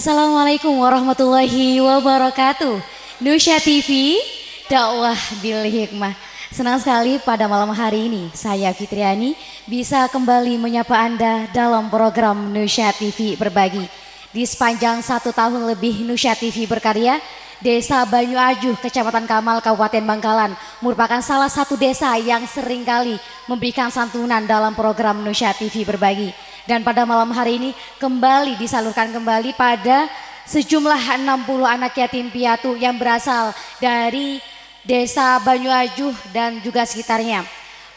Assalamualaikum warahmatullahi wabarakatuh. Nusya TV, dakwah bil hikmah. Senang sekali pada malam hari ini saya Fitriani bisa kembali menyapa Anda dalam program Nusya TV berbagi. Di sepanjang satu tahun lebih Nusya TV berkarya, Desa Banyu Ajuh, Kecamatan Kamal, Kabupaten Bangkalan merupakan salah satu desa yang sering kali memberikan santunan dalam program Nusya TV berbagi. Dan pada malam hari ini kembali disalurkan kembali pada sejumlah 60 anak yatim piatu yang berasal dari desa Banyuajuh dan juga sekitarnya.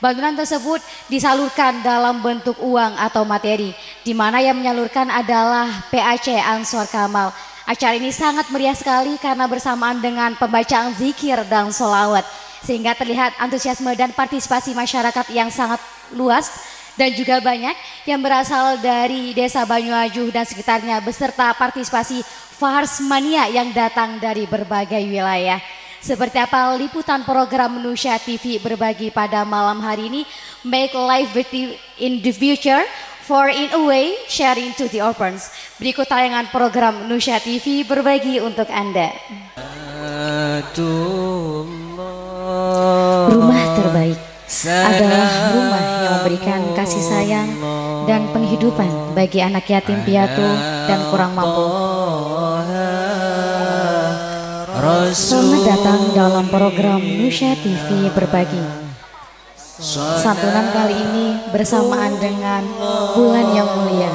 Bantuan tersebut disalurkan dalam bentuk uang atau materi, di mana yang menyalurkan adalah PAC Ansor Kamal. Acara ini sangat meriah sekali karena bersamaan dengan pembacaan zikir dan solawat, sehingga terlihat antusiasme dan partisipasi masyarakat yang sangat luas dan juga banyak yang berasal dari Desa Banyuajuh dan sekitarnya beserta partisipasi Fahars Mania yang datang dari berbagai wilayah. Seperti apa liputan program Nusya TV berbagi pada malam hari ini Make Life Better in the Future for in a way sharing to the orphans. Berikut tayangan program Nusya TV berbagi untuk Anda. Rumah terbaik adalah rumah yang memberikan kasih sayang dan penghidupan bagi anak yatim piatu dan kurang mampu. Selamat datang dalam program Nusya TV Berbagi. Santunan kali ini bersamaan dengan bulan yang mulia,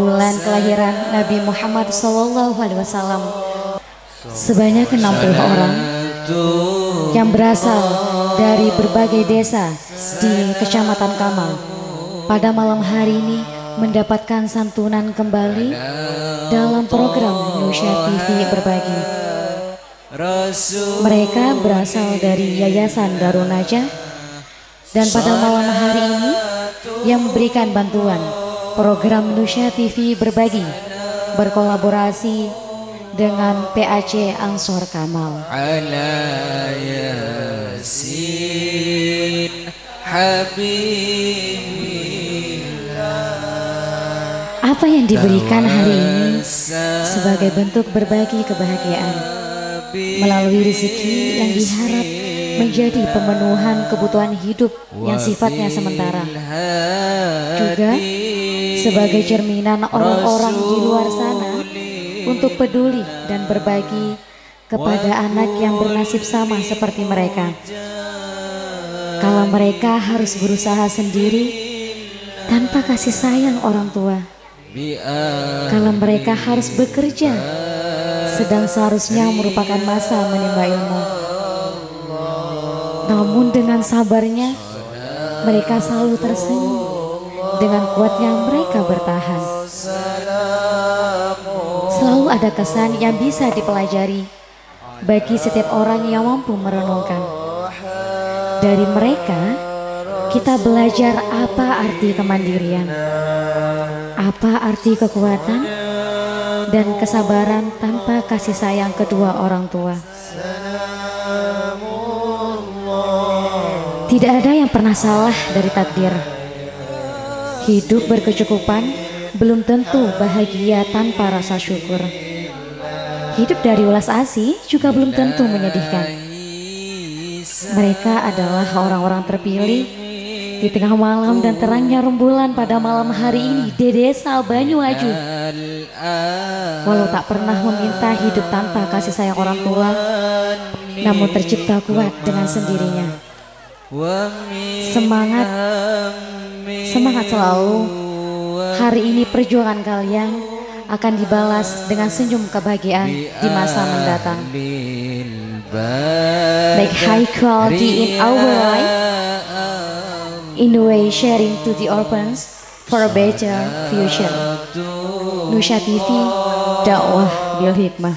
bulan kelahiran Nabi Muhammad SAW. Sebanyak 60 orang yang berasal dari berbagai desa di Kecamatan Kamal pada malam hari ini mendapatkan santunan kembali dalam program Nusya TV Berbagi. Mereka berasal dari Yayasan Darun Najah dan pada malam hari ini yang memberikan bantuan program Nusya TV Berbagi berkolaborasi dengan PAC Ansor Kamal. Ala yasin Apa yang diberikan hari ini sebagai bentuk berbagi kebahagiaan melalui rezeki yang diharap menjadi pemenuhan kebutuhan hidup yang sifatnya sementara. Juga sebagai cerminan orang-orang di luar sana untuk peduli dan berbagi kepada anak yang bernasib sama seperti mereka. Kalau mereka harus berusaha sendiri tanpa kasih sayang orang tua. Kalau mereka harus bekerja sedang seharusnya merupakan masa menimba ilmu. Namun dengan sabarnya mereka selalu tersenyum dengan kuatnya mereka bertahan selalu ada kesan yang bisa dipelajari bagi setiap orang yang mampu merenungkan. Dari mereka, kita belajar apa arti kemandirian, apa arti kekuatan, dan kesabaran tanpa kasih sayang kedua orang tua. Tidak ada yang pernah salah dari takdir. Hidup berkecukupan belum tentu bahagia tanpa rasa syukur. Hidup dari ulas asih juga belum tentu menyedihkan. Mereka adalah orang-orang terpilih di tengah malam dan terangnya rembulan pada malam hari ini di desa Banyuaju. Walau tak pernah meminta hidup tanpa kasih sayang orang tua, namun tercipta kuat dengan sendirinya. Semangat, semangat selalu Hari ini perjuangan kalian akan dibalas dengan senyum kebahagiaan di masa mendatang. Make high quality in our life, in the way sharing to the orphans for a better future. Nusya TV, dakwah bil hikmah.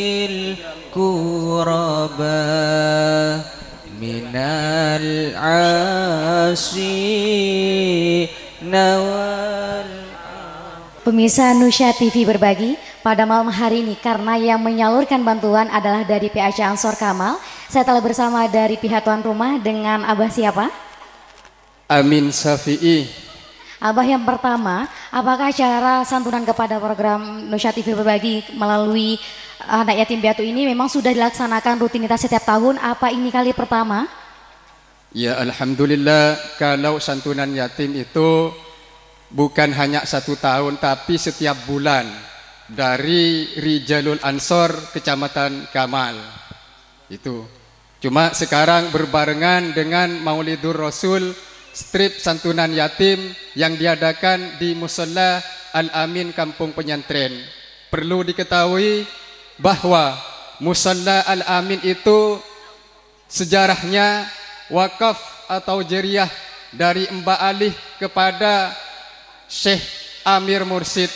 Pemirsa Nusya TV berbagi pada malam hari ini karena yang menyalurkan bantuan adalah dari PAC Ansor Kamal. Saya telah bersama dari pihak tuan rumah dengan Abah siapa? Amin Safi'i. Abah yang pertama, apakah cara santunan kepada program Nusya TV berbagi melalui anak yatim piatu ini memang sudah dilaksanakan rutinitas setiap tahun? Apa ini kali pertama? Ya Alhamdulillah kalau santunan yatim itu bukan hanya satu tahun tapi setiap bulan dari Rijalul Ansor Kecamatan Kamal. Itu. Cuma sekarang berbarengan dengan Maulidur Rasul strip santunan yatim yang diadakan di Musola Al-Amin Kampung Penyantren. Perlu diketahui bahwa Musola Al-Amin itu sejarahnya wakaf atau jeriah dari Mbak Alih kepada Syekh Amir Mursid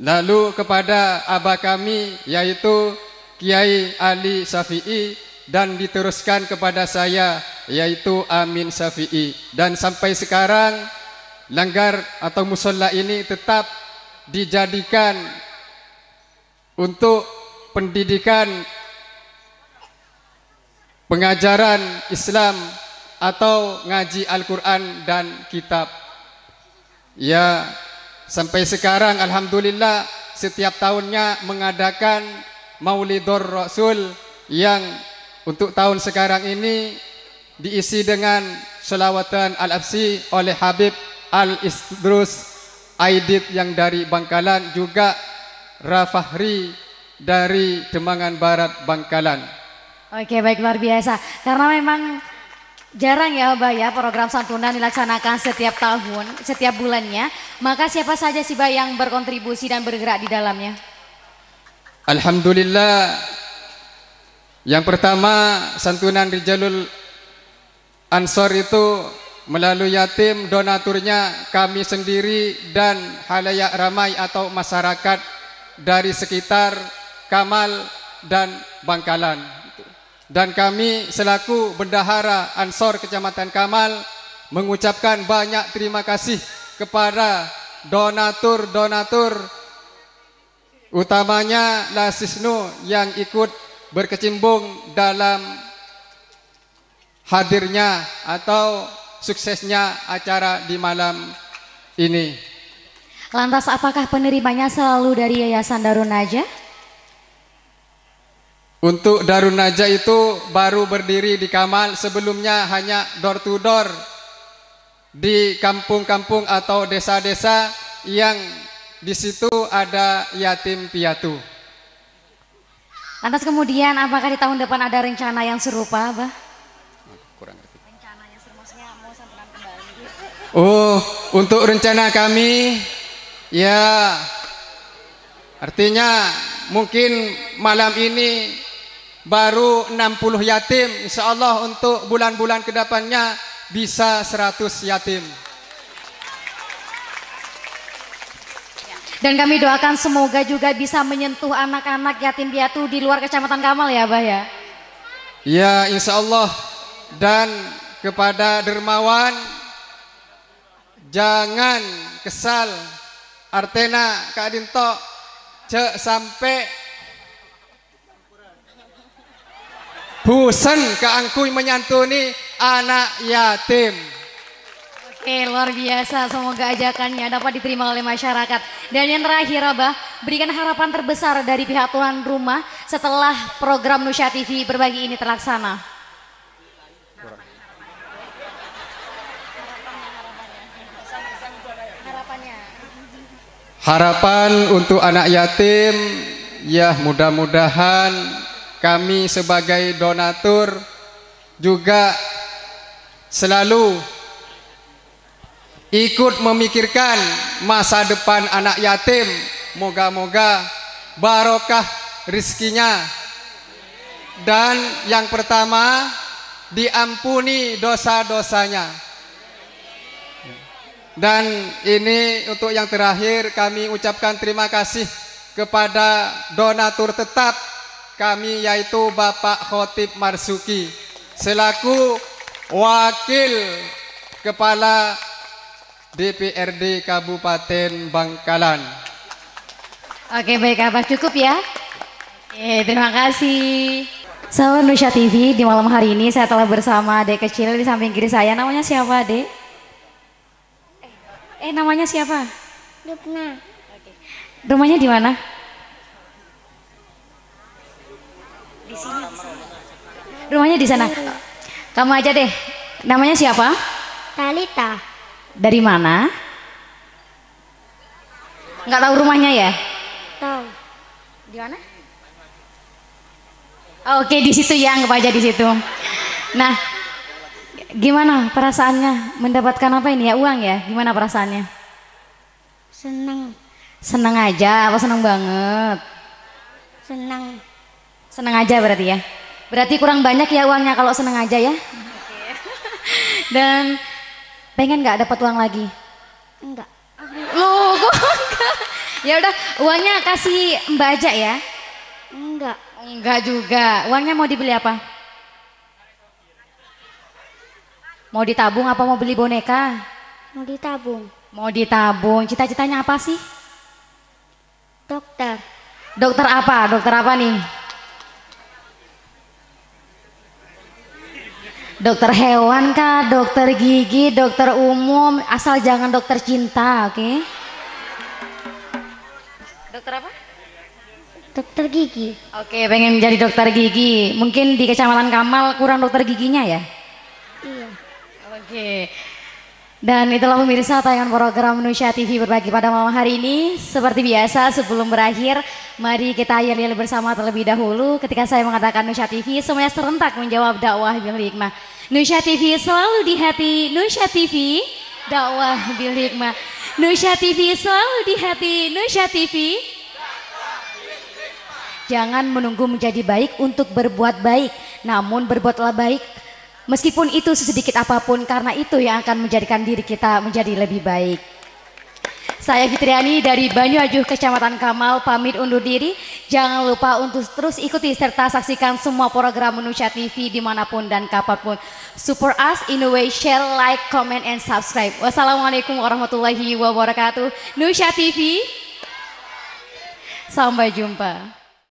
lalu kepada abah kami yaitu Kiai Ali Safi'i dan diteruskan kepada saya yaitu Amin Safi'i dan sampai sekarang langgar atau musola ini tetap dijadikan untuk pendidikan pengajaran Islam atau ngaji Al-Quran dan kitab Ya, sampai sekarang alhamdulillah setiap tahunnya mengadakan Maulidur Rasul yang untuk tahun sekarang ini diisi dengan selawatan Al-Absi oleh Habib Al-Isdrus Aidit yang dari Bangkalan juga Rafahri dari Demangan Barat Bangkalan. Oke baik luar biasa karena memang Jarang ya Mbak ya program santunan dilaksanakan setiap tahun, setiap bulannya. Maka siapa saja sih Mbak yang berkontribusi dan bergerak di dalamnya? Alhamdulillah. Yang pertama santunan Rijalul Ansor itu melalui yatim donaturnya kami sendiri dan halayak ramai atau masyarakat dari sekitar Kamal dan Bangkalan. Dan kami selaku bendahara Ansor Kecamatan Kamal mengucapkan banyak terima kasih kepada donatur-donatur utamanya Lasisnu yang ikut berkecimpung dalam hadirnya atau suksesnya acara di malam ini. Lantas apakah penerimanya selalu dari Yayasan Darun Najah? Untuk Darun Najah itu baru berdiri di Kamal, sebelumnya hanya door to door di kampung-kampung atau desa-desa yang di situ ada yatim piatu. Lantas kemudian apakah di tahun depan ada rencana yang serupa, Bah? Kurang Rencana yang serupa mau kembali. Oh, untuk rencana kami ya artinya mungkin malam ini baru 60 yatim. Insya Allah untuk bulan-bulan ke depannya bisa 100 yatim. Dan kami doakan semoga juga bisa menyentuh anak-anak yatim piatu di luar kecamatan Kamal ya Abah ya? Ya insya Allah dan kepada dermawan jangan kesal. Artena Kak Dinto cek sampai Bosan keangkui menyantuni anak yatim. Oke luar biasa semoga ajakannya dapat diterima oleh masyarakat. Dan yang terakhir Abah berikan harapan terbesar dari pihak tuan rumah setelah program Nusya TV berbagi ini terlaksana. Harapan untuk anak yatim ya mudah-mudahan kami sebagai donatur juga selalu ikut memikirkan masa depan anak yatim. Moga-moga barokah rizkinya. Dan yang pertama diampuni dosa-dosanya. Dan ini untuk yang terakhir kami ucapkan terima kasih kepada donatur tetap kami yaitu Bapak Khotib Marsuki selaku Wakil Kepala DPRD Kabupaten Bangkalan. Oke baik Abah cukup ya. Oke terima kasih. Salam Nusya TV di malam hari ini saya telah bersama adik kecil di samping kiri saya. Namanya siapa adik? Eh, eh namanya siapa? Lupna. Rumahnya di mana? Rumahnya di sana. Kamu aja deh. Namanya siapa? Talita. Dari mana? Nggak tahu rumahnya ya? Tahu. Di mana? Oke, di situ ya, anggap aja di situ. Nah, gimana perasaannya mendapatkan apa ini ya uang ya? Gimana perasaannya? Senang. Seneng aja, apa seneng banget? Senang. Seneng aja berarti ya. Berarti kurang banyak ya uangnya kalau seneng aja ya. Dan pengen nggak dapat uang lagi? Enggak. Loh, kok enggak? Ya udah, uangnya kasih Mbak aja ya. Enggak. Enggak juga. Uangnya mau dibeli apa? Mau ditabung apa mau beli boneka? Mau ditabung. Mau ditabung. Cita-citanya apa sih? Dokter. Dokter apa? Dokter apa nih? Dokter hewan kah? Dokter gigi? Dokter umum? Asal jangan dokter cinta, oke? Dokter apa? Dokter gigi. Oke, pengen menjadi dokter gigi. Mungkin di Kecamatan Kamal kurang dokter giginya ya? Iya. Oke. Dan itulah pemirsa tayangan program Nusya TV berbagi pada malam hari ini. Seperti biasa sebelum berakhir, mari kita yel-yel bersama terlebih dahulu. Ketika saya mengatakan Nusya TV, semuanya serentak menjawab dakwah bil hikmah. Nusya TV selalu di hati Nusya TV, dakwah bil hikmah. Nusya TV selalu di hati Nusya TV. Jangan menunggu menjadi baik untuk berbuat baik, namun berbuatlah baik Meskipun itu sesedikit apa pun karena itu yang akan menjadikan diri kita menjadi lebih baik. Saya Fitriani dari Banyuajuh Kecamatan Kamal pamit undur diri. Jangan lupa untuk terus ikuti serta saksikan semua program Manusia TV di mana pun dan kapan pun. Support us in a way, share, like, comment, and subscribe. Wassalamualaikum warahmatullahi wabarakatuh. Nusya TV. Sampai jumpa.